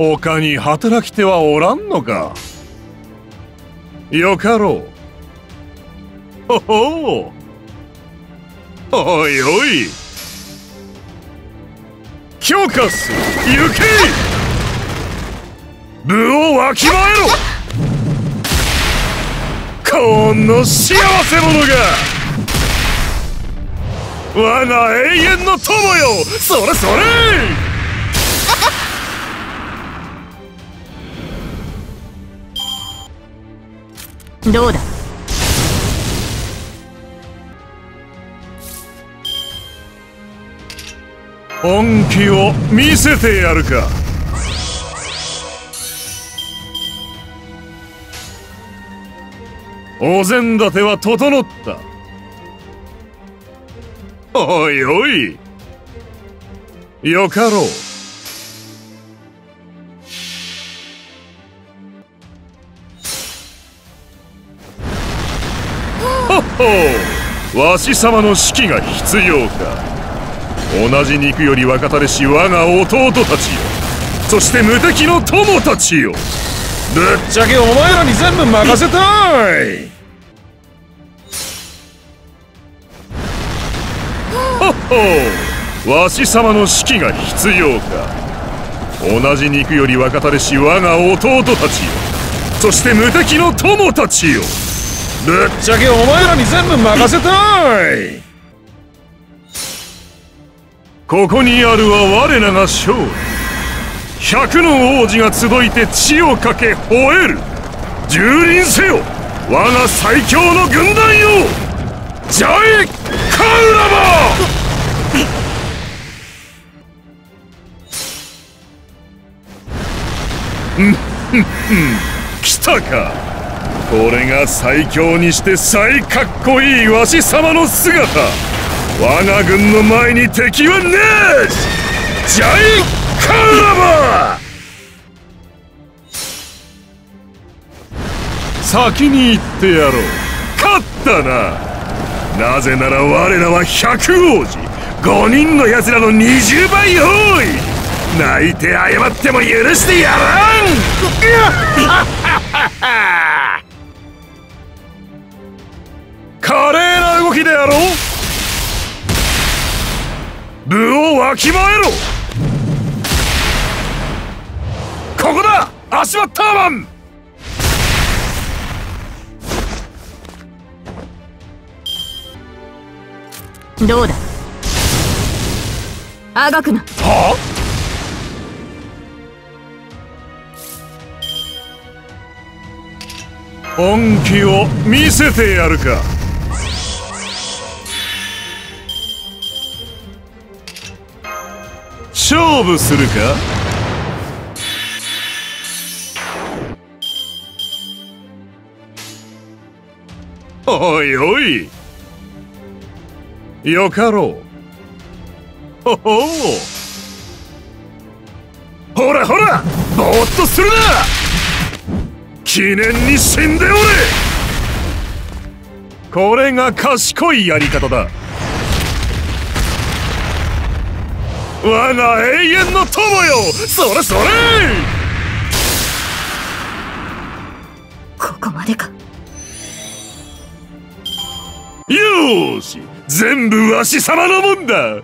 他に働き手はおらんのか？よかろう。ほほう。おいおい。許可す。行け。部をわきまえろ。この幸せ者が。我が永遠の友よ。それそれ。どうだ？本気を見せてやるか。お膳立ては整った。おいおい。よかろう。ほわし様の指揮が必要か。同じ肉より若たれし我が弟たちよ。そして無敵の友たちよ。ぶっちゃけお前らに全部任せたい。ほほわし様の指揮が必要か。同じ肉より若たれし我が弟たちよ。そして無敵の友たちよぶっちゃけお前らに全部任せたい。ここにあるは我らが勝利。百の王子が集いて血をかけ吠える。蹂躙せよ。我が最強の軍団よ。ジャイカウラバうんふんふん。来たか。れが最強にして最かっこいいわし様の姿。我が軍の前に敵はねえ。ジャイカラバ先に行ってやろう。勝ったな。なぜなら我らは百王子5人の奴らの20倍多い泣いて謝っても許してやらん。な動きであろう部をわきまえろ。ここだ。足場ターマン。どうだ。あがくな。は本気を見せてやるか勝負するか？おいおい。よかろう。ほほほらほら。ぼーっとするな。記念に死んでおれ。これが賢いやり方だ。我が永遠の友よ。それそれ。ここまでか。よし。全部わし様のもんだ